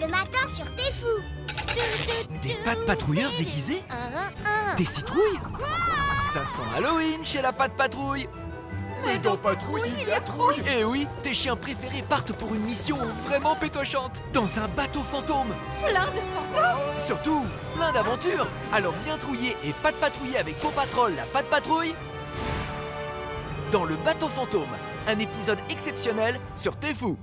le matin sur Tefou. Des pattes patrouilleurs déguisés Des citrouilles Ça sent Halloween chez la patte patrouille. Mais dans Patrouille, il y a trouille Eh oui, tes chiens préférés partent pour une mission vraiment pétochante. Dans un bateau fantôme. Plein de fantômes. Surtout, plein d'aventures. Alors viens trouiller et patte patrouiller avec Paw Patrol, la patte patrouille. Dans le bateau fantôme Un épisode exceptionnel sur Tefou